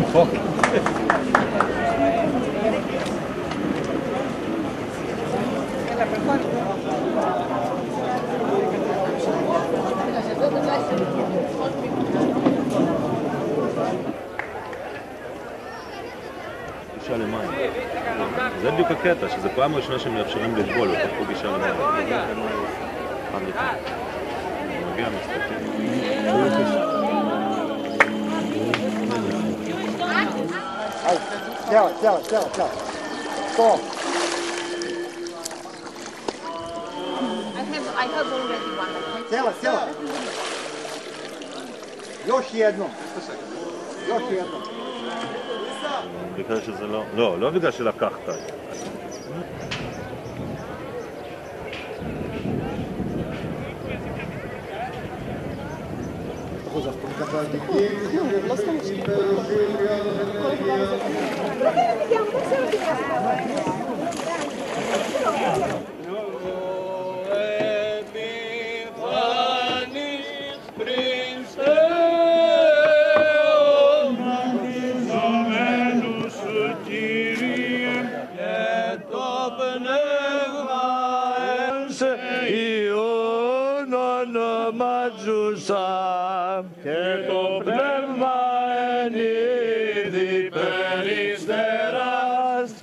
guten Bock. גישה למים. זה בדיוק הקטע, שזו פעם ראשונה שמאפשרים לטבול, לתת פה גישה למים. מגיע מסתכל. Tela, tela, tela, tela. Tom. Tela, tela. Još jednom. Još jednom. בגלל שזה לא, לא, לא בגלל שלקחת. לא סתם שקיפות, כל דבר Και το πνεύμα ενίδη περιστέρα Yes.